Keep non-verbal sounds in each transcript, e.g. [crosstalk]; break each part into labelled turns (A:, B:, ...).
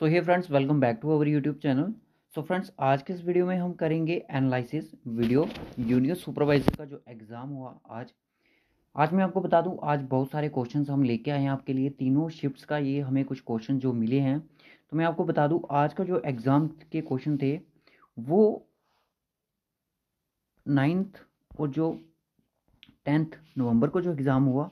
A: So hey friends welcome back to our YouTube channel so friends आज के इस video में हम करेंगे एनालिसिस वीडियो जूनियर सुपरवाइजर का जो एग्ज़ाम हुआ आज आज मैं आपको बता दूँ, आज बहुत सारे क्वेश्चंस हम लेके आए हैं आपके लिए। तीनों शिफ्ट्स का ये हमें कुछ क्वेश्चन जो मिले हैं। तो मैं आपको बता दूँ, आज का जो एग्ज़ाम के क्वेश्चन थे, वो नाइन्थ और जो टेंथ नवंबर को जो एग्ज़ाम हुआ,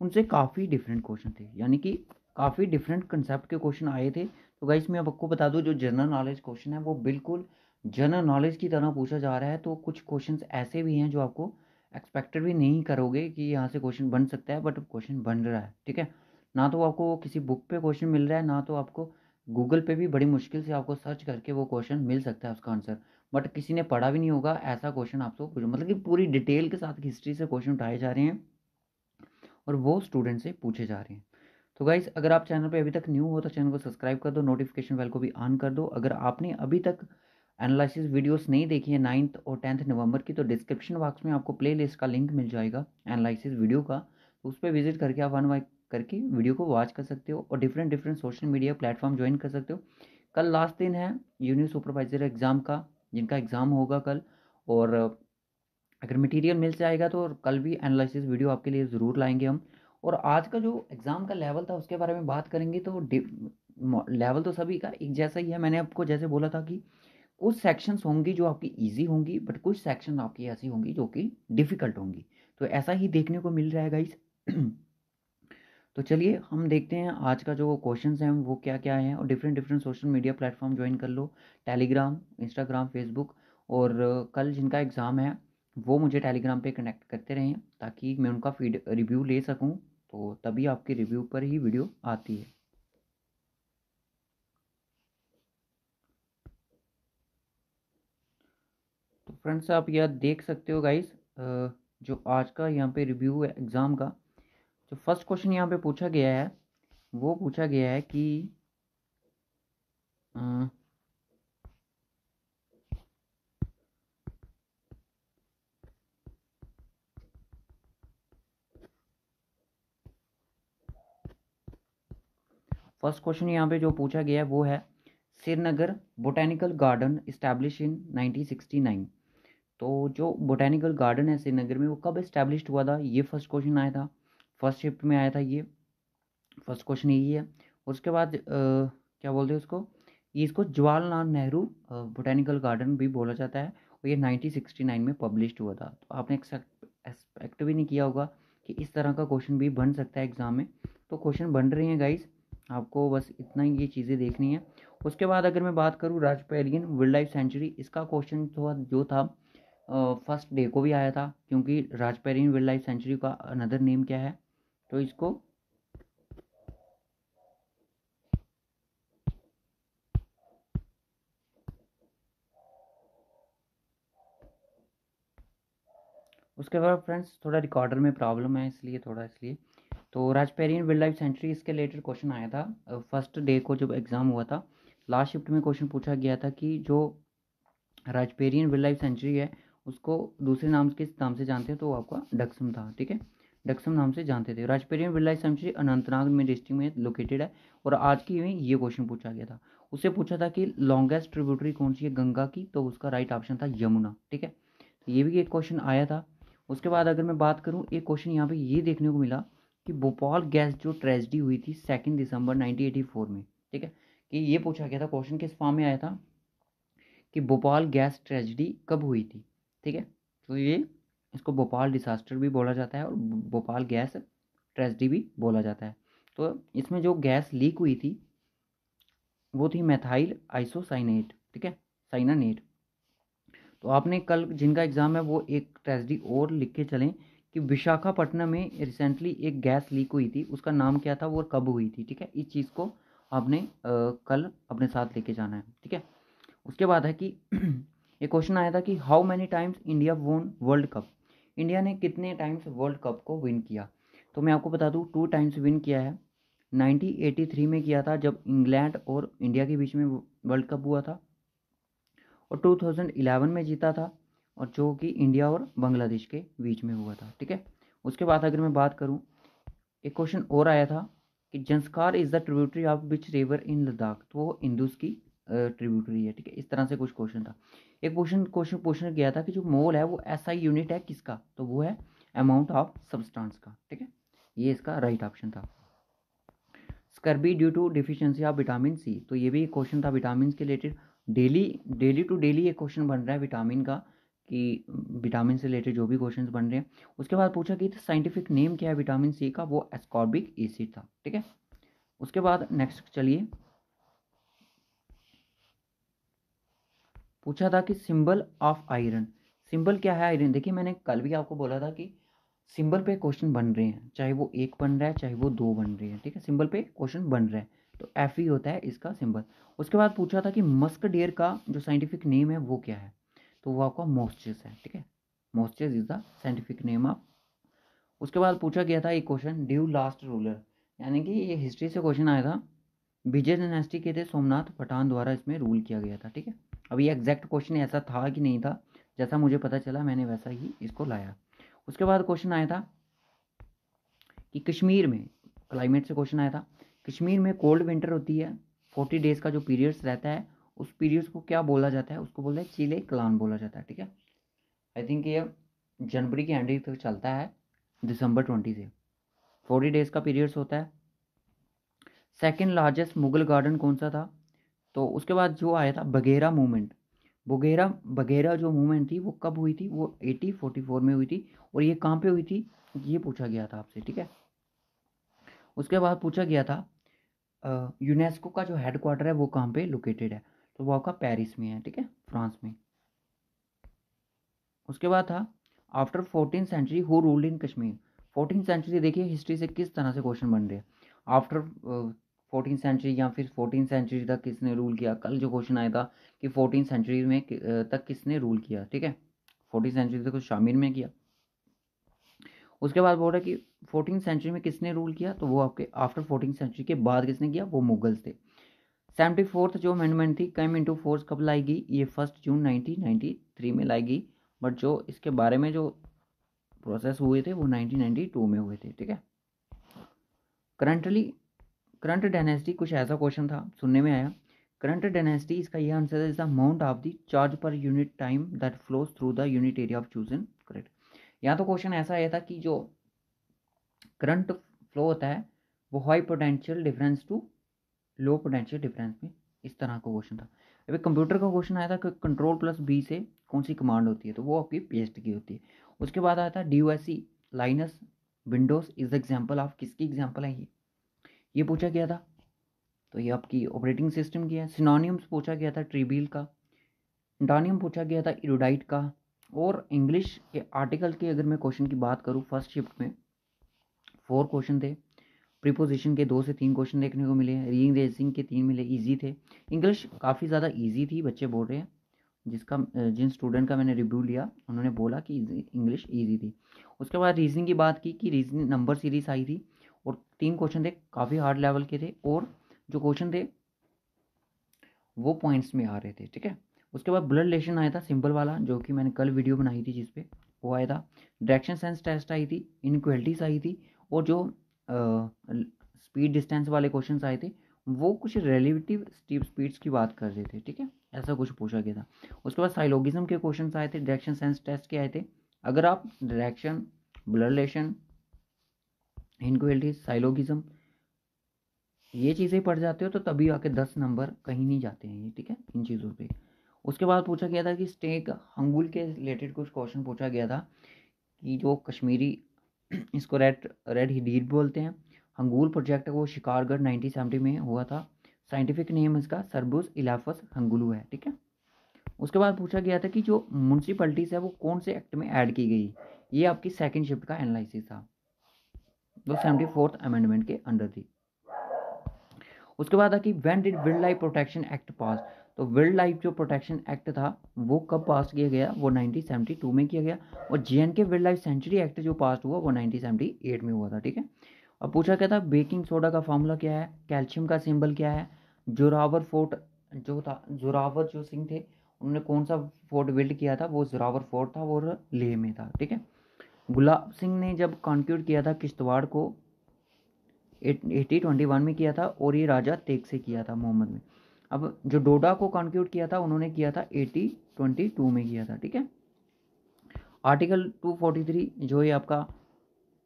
A: उनसे काफ़ी डिफरेंट क्वेश्चन थे। यानी कि काफ़ी डिफरेंट कंसेप्ट के क्वेश्चन आए थे। तो गाइस मैं आपको बता दूँ, जो जनरल नॉलेज क्वेश्चन है, वो बिल्कुल जनरल नॉलेज की तरह पूछा जा रहा है। तो कुछ क्वेश्चन ऐसे भी हैं जो आपको एक्सपेक्टेड भी नहीं करोगे कि यहाँ से क्वेश्चन बन सकता है बट क्वेश्चन बन रहा है, ठीक है? ना तो आपको किसी बुक पे क्वेश्चन मिल रहा है, ना तो आपको गूगल पे भी बड़ी मुश्किल से आपको सर्च करके वो क्वेश्चन मिल सकता है उसका आंसर बट किसी ने पढ़ा भी नहीं होगा, ऐसा क्वेश्चन आपको मतलब कि पूरी डिटेल के साथ हिस्ट्री से क्वेश्चन उठाए जा रहे हैं और वो स्टूडेंट से पूछे जा रहे हैं। तो गाइस अगर आप चैनल पे अभी तक न्यू हो तो चैनल को सब्सक्राइब कर दो नोटिफिकेशन बेल को भी ऑन कर दो। अगर आपने अभी तक एनालिसिस वीडियोस नहीं देखी है नाइन्थ और टेंथ नवंबर की तो डिस्क्रिप्शन बॉक्स में आपको प्ले का लिंक मिल जाएगा एनालिसिस वीडियो का। तो उस पर विज़िट करके आप वन बाई करके वीडियो को वॉच कर सकते हो और different different social media platform join कर सकते हो। कल लास्ट दिन है यूनियन सुपरवाइजर एग्ज़ाम का, जिनका एग्ज़ाम होगा कल। और अगर मटेरियल मिल जाएगा तो कल भी एनालिसिस वीडियो आपके लिए ज़रूर लाएँगे हम। और आज का जो एग्ज़ाम का लेवल था, उसके बारे में बात करेंगे तो लेवल तो सभी का एक जैसा ही है। मैंने आपको जैसे बोला था कि कुछ सेक्शंस होंगी जो आपकी इजी होंगी बट कुछ सेक्शन आपकी ऐसी होंगी जो कि डिफ़िकल्ट होंगी। तो ऐसा ही देखने को मिल रहा है गाइस [clears throat] तो चलिए, हम देखते हैं आज का जो क्वेश्चन हैं, वो क्या क्या हैं और different different social media platform join कर लो। टेलीग्राम इंस्टाग्राम फेसबुक और कल जिनका एग्ज़ाम है, वो मुझे टेलीग्राम पे कनेक्ट करते रहें ताकि मैं उनका फ़ीड रिव्यू ले सकूँ। तो तभी आपके रिव्यू पर ही वीडियो आती है। तो फ्रेंड्स आप यह देख सकते हो गाइस जो आज का यहाँ पे रिव्यू है एग्ज़ाम का, जो फ़र्स्ट क्वेश्चन यहाँ पे पूछा गया है, वो पूछा गया है कि फ़र्स्ट क्वेश्चन यहाँ पे जो पूछा गया है वो है Srinagar botanical garden establish in 1969 तो जो बोटेनिकल गार्डन है श्रीनगर में वो कब इस्टेब्लिश हुआ था? ये फ़र्स्ट क्वेश्चन आया था। फ़र्स्ट शिफ्ट में आया था ये। फ़र्स्ट क्वेश्चन यही है। उसके बाद आ, क्या बोलते हैं उसको? इसको जवाहरलाल नेहरू बोटेनिकल गार्डन भी बोला जाता है और ये 1969 में पब्लिश हुआ था। तो आपने एक्सपेक्ट भी नहीं किया होगा कि इस तरह का क्वेश्चन भी बन सकता है एग्ज़ाम में। तो क्वेश्चन बन रहे हैं गाइज़ आपको बस इतना ही ये चीज़ें देखनी है। उसके बाद अगर मैं बात करूँ राजपेरियन वाइल्ड लाइफ सेंचुरी इसका क्वेश्चन तो जो था फ़र्स्ट डे को भी आया था, क्योंकि राजपेरियन वाइल्ड लाइफ सेंचुरी का अनदर नेम क्या है? तो इसको उसके बाद फ्रेंड्स थोड़ा रिकॉर्डर में प्रॉब्लम है इसलिए, थोड़ा इसलिए। तो राजपेरियन वाइल्ड लाइफ सेंचुरी इसके रिलेटेड क्वेश्चन आया था। फ़र्स्ट डे को जब एग्ज़ाम हुआ था, लास्ट शिफ्ट में क्वेश्चन पूछा गया था कि जो राजपेरियन वाइल्ड लाइफ सेंचुरी है, उसको दूसरे नाम किस नाम से जानते हैं? तो आपका डक्सम था, ठीक है? डक्सम नाम से जानते थे। Rajparian wild life sanctuary Anantnag में डिस्ट्रिक्ट में लोकेटेड है और आज की में ये क्वेश्चन पूछा गया था। उससे पूछा था कि लॉन्गेस्ट ट्रिब्यूटरी कौन सी है? गंगा की। तो उसका राइट ऑप्शन था यमुना, ठीक है? ये भी एक क्वेश्चन आया था। उसके बाद अगर मैं बात करूँ, एक क्वेश्चन यहाँ पे ये देखने को मिला कि भोपाल गैस जो ट्रेजिडी हुई थी सेकेंड दिसंबर 1984 में, ठीक है? कि ये पूछा गया था क्वेश्चन किस फॉर्म में आया था? कि भोपाल गैस ट्रेजिडी कब हुई थी, ठीक है? तो ये इसको भोपाल डिसास्टर भी बोला जाता है और भोपाल गैस ट्रेजिडी भी बोला जाता है। तो इसमें जो गैस लीक हुई थी, वो थी मैथाइल आइसोसाइनेट ठीक है? साइनानेट तो आपने कल जिनका एग्ज़ाम है, वो एक ट्रेजिडी और लिख के चलें। कि विशाखापट्टनम में रिसेंटली एक गैस लीक हुई थी, उसका नाम क्या था, वो कब हुई थी, ठीक है? इस चीज़ को आपने कल अपने साथ लेके जाना है, ठीक है? उसके बाद है कि [clears throat] एक क्वेश्चन आया था कि how many times India won world cup India ने कितने टाइम्स वर्ल्ड कप को विन किया? तो मैं आपको बता दूँ टू टाइम्स विन किया है। 1983 में किया था, जब इंग्लैंड और इंडिया के बीच में वर्ल्ड कप हुआ था। और 2011 में जीता था। और जो कि इंडिया और बांग्लादेश के बीच में हुआ था, ठीक है? उसके बाद अगर मैं बात करूँ, एक क्वेश्चन और आया था कि Zanskar is the tributary of which river in Ladakh तो वो इंदुस की ट्रिब्यूटरी है, ठीक है? इस तरह से कुछ क्वेश्चन था। एक क्वेश्चन क्वेश्चन क्वेश्चन किया था कि जो मोल है वो ऐसा यूनिट है किसका? तो वो है अमाउंट ऑफ़ सब्सटेंस का, ठीक है? ये इसका राइट ऑप्शन था। Scurvy due to deficiency of vitamin C तो ये भी एक क्वेश्चन था। विटामिन के related daily daily to daily एक क्वेश्चन बन रहा है विटामिन का। कि विटामिन से रिलेटेड जो भी क्वेश्चन बन रहे हैं, उसके बाद पूछा कि साइंटिफिक नेम क्या है विटामिन सी का? वो एस्कॉर्बिक एसिड था, ठीक है? उसके बाद नेक्स्ट चलिए। पूछा था कि सिंबल ऑफ़ आयरन सिंबल क्या है आयरन देखिए, मैंने कल भी आपको बोला था कि सिंबल पे क्वेश्चन बन रहे हैं, चाहे वो एक बन रहा है, चाहे वो दो बन रहे हैं, ठीक है? सिंबल पे क्वेश्चन बन रहा है तो एफ़ ही होता है इसका सिंबल उसके बाद पूछा था कि मस्क डेयर का जो साइंटिफिक नेम है, वो क्या है? तो वो आपका मॉस्चर्स है, ठीक है? Moschus is the scientific name of. उसके बाद पूछा गया था एक क्वेश्चन ड्यू लास्ट रूलर यानी कि ये हिस्ट्री से क्वेश्चन आया था। विजय डायनेस्टी के थे सोमनाथ पठान द्वारा इसमें रूल किया गया था, ठीक है? अब ये एग्जैक्ट क्वेश्चन ऐसा था कि नहीं था, जैसा मुझे पता चला मैंने वैसा ही इसको लाया। उसके बाद क्वेश्चन आया था कि कश्मीर में क्लाइमेट से क्वेश्चन आया था, कश्मीर में कोल्ड विंटर होती है फोर्टी डेज़ का जो पीरियड्स रहता है उस पीरियड्स को क्या बोला जाता है, उसको बोलते हैं चिले क्लान बोला जाता है, ठीक है? आई थिंक ये जनवरी के एंड तक चलता है, दिसंबर ट्वेंटी से। फोर्टी डेज़ का पीरियड्स होता है। सेकेंड लार्जेस्ट मुगल गार्डन कौन सा था? तो उसके बाद जो आया था बगेरा मूवमेंट बगेरा बगेरा जो मूवमेंट थी, वो कब हुई थी? वो एटी फोर्टी फोर में हुई थी और ये कहाँ पे हुई थी? ये पूछा गया था आपसे, ठीक है? उसके बाद पूछा गया था यूनेस्को का जो हेड क्वार्टर है, वो कहाँ पे लोकेटेड है? तो वो आपका पेरिस में है, ठीक है? फ्रांस में। उसके बाद था after fourteen century who ruled in Kashmir fourteen century देखिए हिस्ट्री से किस तरह से क्वेश्चन बन रहे हैं। आफ्टर फोर्टीन सेंचुरी या फिर फोर्टीन सेंचुरी तक किसने रूल किया? कल जो क्वेश्चन आया था कि फोर्टीन सेंचुरी में तक किसने रूल किया, ठीक है? फोर्टीन सेंचुरी तक शामिल में किया। उसके बाद बोल रहा है कि फोर्टीन सेंचुरी में किसने रूल किया? तो वो आपके आफ्टर फोर्टीन सेंचुरी के बाद किसने किया? वो मुगल्स थे। सेवेंटी फोर्थ जो अमेंडमेंट थी, कम इंटू फोर्स कब लाएगी? ये first June nineteen ninety three में लाएगी। बट जो इसके बारे में जो प्रोसेस हुए थे, वो नाइनटीन नाइन्टी टू में हुए थे, ठीक है? करंटली करंट डायनेस्टी कुछ ऐसा क्वेश्चन था, सुनने में आया। करंट डायनेस्टी इसका यह answer is the amount of the charge per unit time that flows through the unit area of chosen correct यहाँ तो क्वेश्चन ऐसा आया था कि जो करंट फ्लो होता है, वो high potential difference to low potential difference में इस तरह का क्वेश्चन था। अभी कंप्यूटर का क्वेश्चन आया था कि कंट्रोल प्लस बी से कौन सी कमांड होती है? तो वो आपकी पेस्ट की होती है। उसके बाद आया था D U S C Linux Windows is example of किसकी एग्ज़ाम्पल है ये? ये पूछा गया था। तो ये आपकी ऑपरेटिंग सिस्टम की है। सिनोनियम्स पूछा गया था ट्रिबिल का। डॉनियम पूछा गया था इरोडाइट का। और इंग्लिश के आर्टिकल के अगर मैं क्वेश्चन की बात करूँ फ़र्स्ट शिफ्ट में फोर क्वेश्चन थे। प्रीपोजिशन के दो से तीन क्वेश्चन देखने को मिले रीइंग रेसिंग के तीन मिले। ईजी थे। इंग्लिश काफ़ी ज़्यादा ईजी थी, बच्चे बोल रहे हैं। जिसका, जिन स्टूडेंट का मैंने रिव्यू लिया, उन्होंने बोला कि इंग्लिश ईजी थी। उसके बाद रीजनिंग की बात की कि रीजनिंग नंबर सीरीज़ आई थी और तीन क्वेश्चन थे, काफ़ी हार्ड लेवल के थे और जो क्वेश्चन थे, वो पॉइंट्स में आ रहे थे, ठीक है? उसके बाद ब्लड लेशन आया था सिंपल वाला, जो कि मैंने कल वीडियो बनाई थी जिसपे वो आया था। डायरेक्शन सेंस टेस्ट आई थी इनक्वलिटीज़ आई थी और जो स्पीड डिस्टेंस वाले क्वेश्चन आए थे, वो कुछ रिलेटिव स्टीप स्पीड्स की बात कर रहे थे, ठीक है? ऐसा कुछ पूछा गया था। उसके बाद साइलोगिज्म के क्वेश्चन आए थे डायरेक्शन सेंस टेस्ट के आए थे। अगर आप direction blood relation inequality syllogism ये चीज़ें पढ़ जाते हो तो तभी आके दस नंबर कहीं नहीं जाते हैं ये, ठीक है? इन चीज़ों पे। उसके बाद पूछा गया था कि स्टेक हंगुल के रिलेटेड कुछ क्वेश्चन पूछा गया था कि जो कश्मीरी इसको रेड रेड हिडीर बोलते हैं। हंगूल प्रोजेक्ट वो शिकारगढ़ नाइनटीन सेवेंटी में हुआ था। साइंटिफिक नेम इसका सरबुस इलाफस हंगुलू है, ठीक है? उसके बाद पूछा गया था कि जो म्यूनसिपलिटीज़ है वो कौन से एक्ट में ऐड की गई? ये आपकी सेकेंड शिफ्ट का एनालिसिस था। जो सेवेंटी फोर्थ अमेंडमेंट के अंडर थी। उसके बाद था कि when did wild life protection act pass तो वाइल्ड लाइफ जो प्रोटेक्शन एक्ट था, वो कब पास किया गया? वो 1972 में किया गया। और जे के वाइल्ड लाइफ सेंचुरी एक्ट जो पास हुआ, वो 1978 में हुआ था, ठीक है? अब पूछा क्या था बेकिंग सोडा का फॉर्मूला क्या है? कैल्शियम का सिंबल क्या है? जोरावर फोर्ट जो था जोरावर जो सिंह थे, उन्होंने कौन सा फोर्ट बिल्ड किया था? वो जोरावर फोर्ट था और लेह में था, ठीक है? गुलाब सिंह ने जब कॉन्क्यूट किया था किश्तवाड़ को एटी ट्वेंटी वन में किया था, और ये राजा तेग से किया था, मोहम्मद में। अब जो डोडा को कॉन्क्यूट किया था, उन्होंने किया था एटी ट्वेंटी टू में किया था, ठीक है? आर्टिकल टू फोर्टी थ्री, जो ये आपका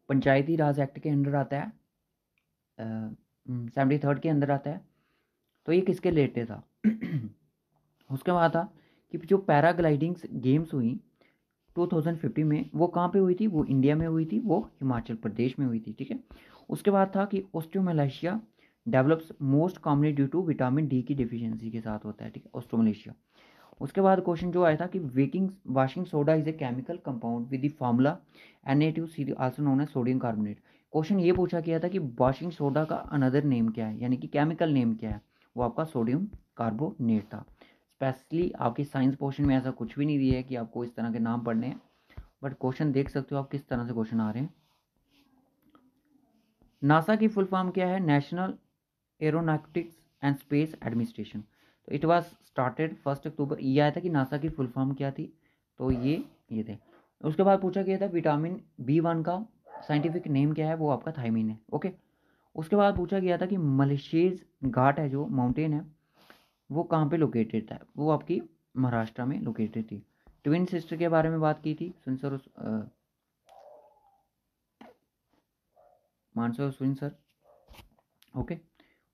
A: पंचायती राज एक्ट के अंडर आता है सेवेंटी थर्ड के अंदर आता है तो ये किसके रिलेटेड था? [clears throat] उसके बाद था कि जो पैराग्लाइडिंग गेम्स हुई 2050 में, वो कहाँ पे हुई थी? वो इंडिया में हुई थी, वो हिमाचल प्रदेश में हुई थी, ठीक है? उसके बाद था कि osteomalacia develops most commonly due to vitamin D की डिफिशियंसी के साथ होता है, ठीक है? ऑस्ट्रोमलेशिया उसके बाद क्वेश्चन जो आया था कि baking washing soda is a chemical compound with the formula N A two C also known as sodium carbonate question ये पूछा गया था कि वाशिंग सोडा का अनदर नेम क्या है? यानी कि केमिकल नेम क्या है? वो आपका सोडियम कार्बोनेट था. स्पेशली आपके साइंस पोर्शन में ऐसा कुछ भी नहीं दिया है कि आपको इस तरह के नाम पढ़ने हैं। बट क्वेश्चन देख सकते हो आप किस तरह से क्वेश्चन आ रहे हैं। नासा की फुल फॉर्म क्या है? National Aeronautics and Space Administration तो it was started first October ये आया था कि नासा की फुल फॉर्म क्या थी? तो ये ये थे। उसके बाद पूछा गया था विटामिन बी वन का साइंटिफिक नेम क्या है? वो आपका थाइमिन है ओके उसके बाद पूछा गया था कि मलेशियज घाट है जो माउंटेन है, वो कहाँ पे लोकेटेड था? वो आपकी महाराष्ट्र में लोकेटेड थी। ट्विन सिस्टर के बारे में बात की थी सुन उस मानसर सुन सर ओके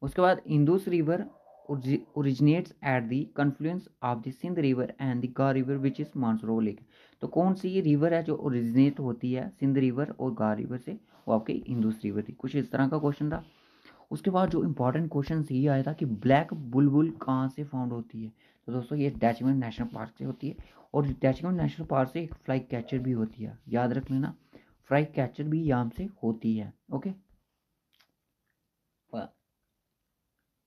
A: उसके बाद Indus river originates at the confluence of the Sindh river and the Gar river which is Mansarovar lake तो कौन सी ये रिवर है जो ओरिजिनेट होती है? सिंध रिवर और गा रिवर से, वो आपके इंदूस रिवर थी। कुछ इस तरह का क्वेश्चन था। उसके बाद जो इंपॉर्टेंट क्वेश्चन ये आया था कि ब्लैक बुलबुल कहाँ से फाउंड होती है? तो दोस्तों, ये डैचमेंट नेशनल पार्क से होती है और डैचमेंट नेशनल पार्क से एक फ्लाई कैचर भी होती है। याद रख लेना फ्लाई कैचर भी यहाँ से होती है ओके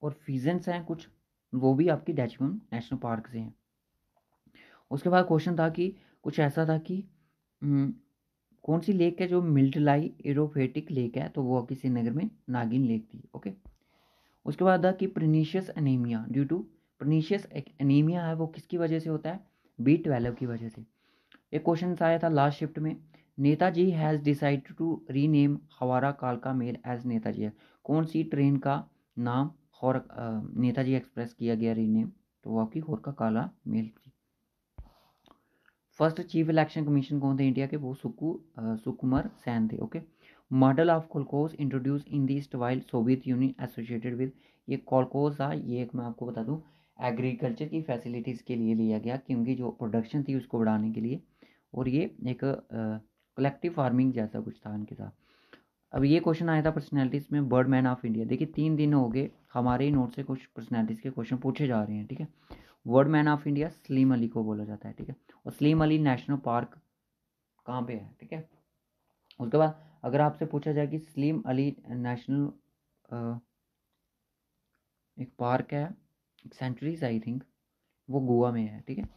A: और फीजेंस हैं कुछ वो भी आपकी डैचमन नेशनल पार्क से हैं। उसके बाद क्वेश्चन था कि कुछ ऐसा था कि हम्म, कौन सी लेक है जो मिल्टलाई एरोफेटिक लेक है? तो वो आपकी श्रीनगर में नागिन लेक थी ओके? उसके बाद था कि pernicious anaemia due to pernicious anaemia है वो किसकी वजह से होता है? बी ट्वेल्व की वजह से। एक क्वेश्चन आया था लास्ट शिफ्ट में Netaji has decide to rename Howrah कालका मेल एज नेताजी है। कौन सी ट्रेन का नाम और नेताजी एक्सप्रेस किया गया रीनेम तो आपकी होर का Kalka mail first chief election commission कौन थे? इंडिया के, वो सुकु सुकुमार सैन थे, okay? Model of kolkhoz introduce in the erstwhile Soviet Union associated with, ये कोलकोज था, ये एक मैं आपको बता दूँ, एग्रीकल्चर की फैसिलिटीज़ के लिए लिया गया, क्योंकि जो प्रोडक्शन थी उसको बढ़ाने के लिए, और ये एक कलेक्टिव फ़ार्मिंग जैसा कुछ था इनके साथ। अब ये क्वेश्चन आया था पर्सनैलिटीज़ में बर्ड मैन ऑफ़ इंडिया देखिए, तीन दिन हो गए, हमारे ही नोट से कुछ पर्सनैलिटीज़ के क्वेश्चन पूछे जा रहे हैं, ठीक है? Bird man of India Salim Ali को बोला जाता है, ठीक है? और सलीम अली नेशनल पार्क कहाँ पे है, ठीक है? उसके बाद अगर आपसे पूछा जाए कि सलीम अली नेशनल एक पार्क है एक सेंचुरीज आई थिंक वो गोवा में है, ठीक है?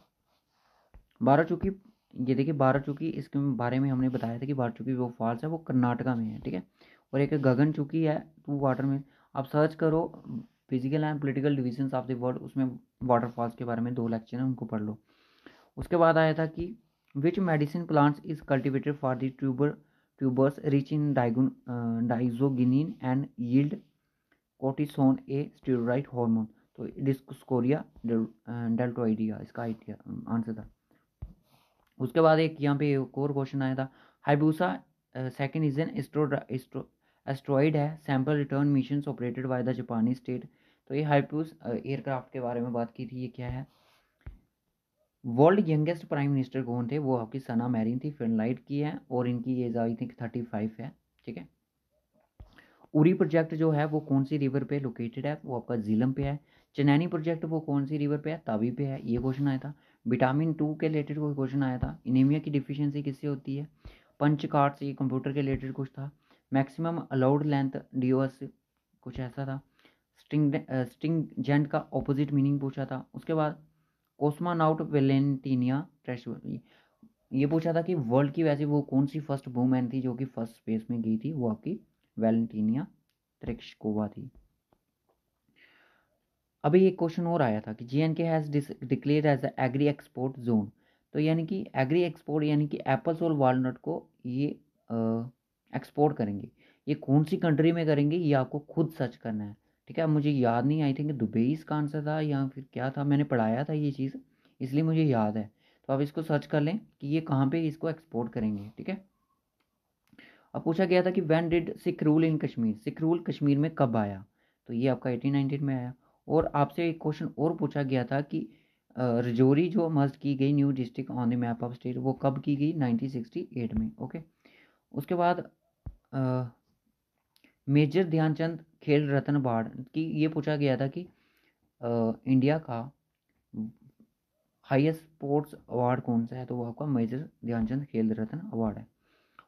A: बारह चूँकि ये देखिए बारह चूकी इसके बारे में हमने बताया था कि बारह चूकी वो फॉल्स है, वो कर्नाटका में है, ठीक है? और एक गगन चूकी है टू वाटर में, आप सर्च करो physical and political divisions of the world उसमें वाटरफॉल्स के बारे में दो लेक्चर हैं, उनको पढ़ लो। उसके बाद आया था कि which medicine plants is cultivated for the tuber tubers rich in डाइगुन diosgenin and yield cortisone a steroid hormone तो डिस्कोरिया डेल्टोइडिया इसका आंसर था। उसके बाद एक यहाँ पे एक और क्वेश्चन आया था। Hayabusa second is an asteroid है। Sample return mission operated by the Japanese state तो ये हाइबूस एयरक्राफ्ट के बारे में बात की थी, ये क्या है? वर्ल्ड यंगेस्ट प्राइम मिनिस्टर कौन थे? वो आपकी सना मैरिन थी फिनलाइट की है, और इनकी age I think thirty five है, ठीक है? उरी प्रोजेक्ट जो है, वो कौन सी रिवर पे लोकेटेड है? वो आपका जिलम पे है। चनैनी प्रोजेक्ट वो कौन सी रिवर पे है? तावी पे है। ये क्वेश्चन आया था। विटामिन टू के रिलेटेड कोई क्वेश्चन आया था? इनेमिया की डिफिशियंसी किससे होती है? पंच कार्ड से कंप्यूटर के रिलेटेड कुछ था। मैक्सिमम अलाउड लेंथ डी कुछ ऐसा था। स्टिंग स्टिंग जेंट का ऑपोजिट मीनिंग पूछा था। उसके बाद कोस्मानाउट वेलेंटीनिया ट्रेश ये पूछा था कि वर्ल्ड की वैसे वो कौन सी फ़र्स्ट वूमेन थी जो कि फ़र्स्ट स्पेस में गई थी? वो आपकी वेलेंटीनिया त्रिक्सकोवा थी। अभी एक क्वेश्चन और आया था कि J N K has declare as agri export zone तो यानी कि एग्री एक्सपोर्ट यानी कि एप्पल्स और वालनट को ये एक्सपोर्ट करेंगे। ये कौन सी कंट्री में करेंगे? ये आपको खुद सर्च करना है। ठीक है? मुझे याद नहीं आई थिंक दुबई इसका आंसर था या फिर क्या था? मैंने पढ़ाया था ये चीज़, इसलिए मुझे याद है। तो आप इसको सर्च कर लें कि ये कहाँ पे इसको एक्सपोर्ट करेंगे। ठीक है? अब पूछा गया था कि when did Sikh rule in Kashmir Sikh rule Kashmir में कब आया? तो ये आपका एटीन नाइनटीन में आया। और आपसे एक क्वेश्चन और पूछा गया था कि रजौरी जो मस्ट की गई new district on the map of state वो कब की गई? 1968 में ओके उसके बाद मेजर ध्यानचंद खेल रत्न अवार्ड की ये पूछा गया था कि आ, इंडिया का हाईएस्ट स्पोर्ट्स अवार्ड कौन सा है? तो वो आपका मेजर ध्यानचंद खेल रत्न अवार्ड है।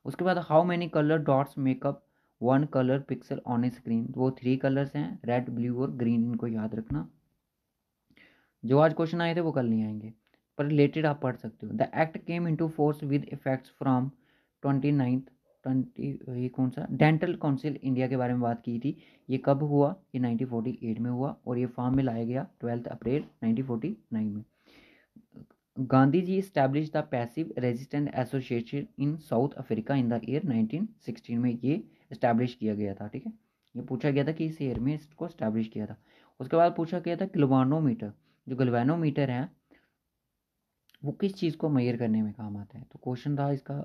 A: उसके बाद how many colour dots make up one colour pixel on a screen. वो थ्री कलर्स हैं रेड ब्लू और ग्रीन इनको याद रखना। जो आज क्वेश्चन आए थे, वो कल नहीं आएँगे। पर रिलेटेड आप पढ़ सकते हो। The act came into force with effects from twenty ninth twenty ये कौन सा? डेंटल काउंसिल इंडिया के बारे में बात की थी। ये कब हुआ? ये 1948 में हुआ और ये फॉर्म में लाया गया ट्वेल्थ अप्रैल 1949 में। Gandhi ji establish passive resistant association in South Africa in the year 1916 में ये इस्टेब्लिश किया गया था, ठीक है? ये पूछा गया था कि इस ईयर में इसको इस्टेब्लिश किया था। उसके बाद पूछा गया था गलवानोमीटर जो गलवानोमीटर है, वो किस चीज़ को मैयर करने में काम आता है? तो क्वेश्चन था इसका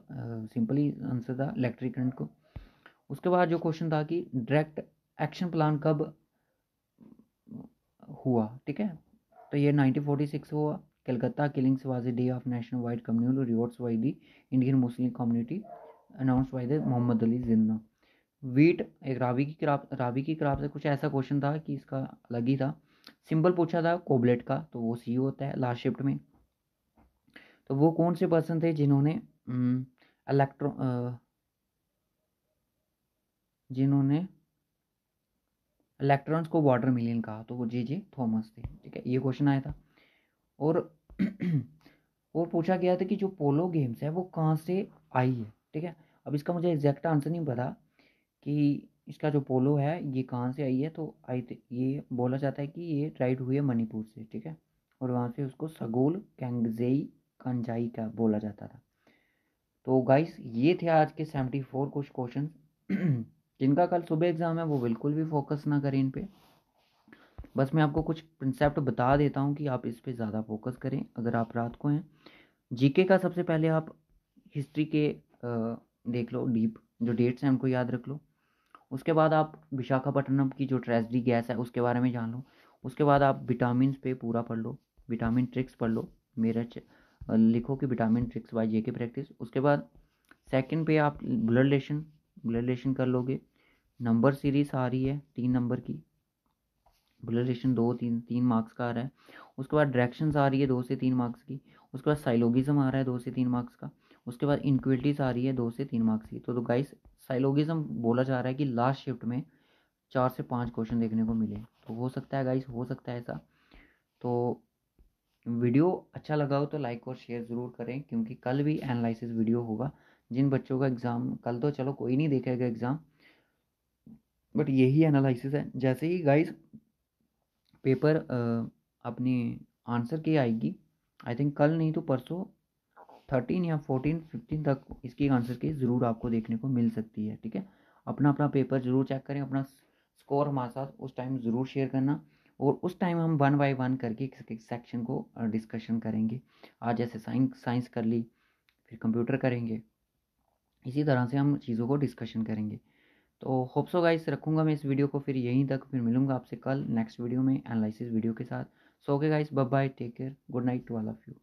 A: सिंपली आंसर था इलेक्ट्रिक करंट को। उसके बाद जो क्वेश्चन था कि डायरेक्ट एक्शन प्लान कब हुआ, ठीक है? तो ये 1946 हुआ। Calcutta killings was day of national wide communal riots by the Indian Muslim community announce by the Mohammad Ali Jinnah wheat एक रावी की क्राप, रावी की क्राप से कुछ ऐसा क्वेश्चन था कि इसका अलग ही था। सिंबल पूछा था, कोबलेट का तो वो सी होता है लास्ट शिफ्ट में। तो वो कौन से पर्सन थे जिन्होंने इलेक्ट्रो जिन्होंने इलेक्ट्रॉन्स को वाटर मिलियन कहा? तो वो जे जे थॉमस थे, ठीक है? ये क्वेश्चन आया था। और [clears throat] वो पूछा गया था कि जो पोलो गेम्स है, वो कहाँ से आई है, ठीक है? अब इसका मुझे एग्जैक्ट आंसर नहीं पता कि इसका जो पोलो है, ये कहाँ से आई है तो आई ये बोला जाता है कि ये राइड हुई है मणिपुर से, ठीक है? और वहाँ से उसको सगोल कैंगजेई कंजाई का बोला जाता था। तो गाइस ये थे आज के सेवेंटी फोर कुछ क्वेश्चन जिनका कल सुबह एग्ज़ाम है, वो बिल्कुल भी फोकस ना करें इन पे। बस मैं आपको कुछ कंसेप्ट बता देता हूँ कि आप इस पर ज़्यादा फोकस करें, अगर आप रात को हैं। जीके का सबसे पहले आप हिस्ट्री के देख लो डीप जो डेट्स हैं उनको याद रख लो। उसके बाद आप विशाखापट्टनम की जो ट्रेजडी गैस है, उसके बारे में जान लो। उसके बाद आप विटामिन पे पूरा पढ़ लो विटामिन ट्रिक्स पढ़ लो, मेरा लिखो कि विटामिन ट्रिक्स बाय जे के प्रैक्टिस उसके बाद सेकंड पे आप ब्लड लेशन ब्लड लेशन कर लोगे। नंबर सीरीज़ आ रही है, तीन नंबर की। ब्लड लेशन दो तीन तीन मार्क्स का आ रहा है। उसके बाद डायरेक्शंस आ रही है दो से तीन मार्क्स की। उसके बाद साइलोगिज्म आ रहा है दो से तीन मार्क्स का। उसके बाद इनक्विटीज आ रही है दो से तीन मार्क्स की। तो, तो गाइस साइलोगिज्म बोला जा रहा है कि लास्ट शिफ्ट में चार से पाँच क्वेश्चन देखने को मिले। तो हो सकता है गाइस हो सकता है ऐसा। तो वीडियो अच्छा लगा हो तो लाइक और शेयर ज़रूर करें क्योंकि कल भी एनालिसिस वीडियो होगा। जिन बच्चों का एग्ज़ाम कल तो चलो कोई नहीं देखेगा एग्ज़ाम बट यही एनालिसिस है। जैसे ही गाइस पेपर अपनी आंसर की आएगी। आई थिंक कल नहीं तो परसों थर्टीन या फोर्टीन फिफ्टीन तक इसकी आंसर की ज़रूर आपको देखने को मिल सकती है, ठीक है? अपना अपना पेपर ज़रूर चेक करें, अपना स्कोर हमारे साथ उस टाइम ज़रूर शेयर करना और उस टाइम हम वन बाय वन करके सेक्शन को डिस्कशन करेंगे। आज जैसे साइंस साइंस कर ली, फिर कंप्यूटर करेंगे। इसी तरह से हम चीज़ों को डिस्कशन करेंगे। तो होप्सो गाइस रखूँगा मैं इस वीडियो को, फिर यहीं तक, फिर मिलूँगा आपसे कल नेक्स्ट वीडियो में एनालिसिस वीडियो के साथ। So okay guys bye bye take care good night to all of you